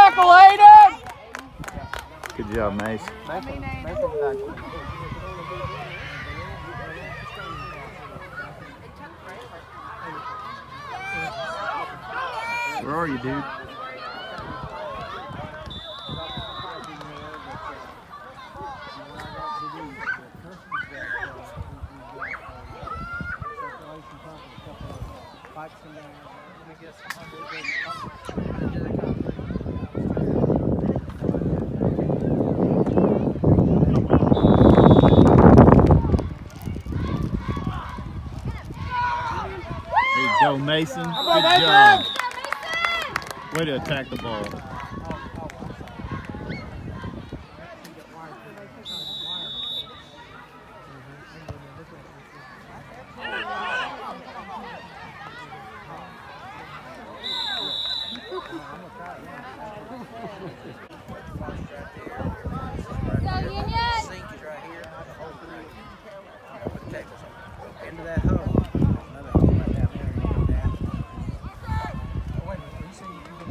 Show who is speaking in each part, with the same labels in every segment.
Speaker 1: tackle, Aiden!
Speaker 2: Good job, Mace.
Speaker 1: Mason.
Speaker 2: Where are you, dude? Go, Mason. Good job. Way to attack the ball.
Speaker 3: Go, Union.
Speaker 4: Sink is right here. Into that hole. Another hole right down there. You go down.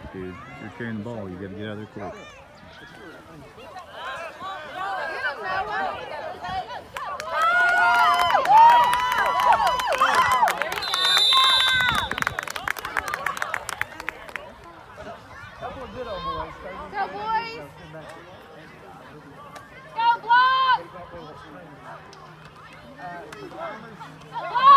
Speaker 2: Quick, dude. You're carrying the ball. You got to get out of there quick.
Speaker 3: Go, boys. Go, block.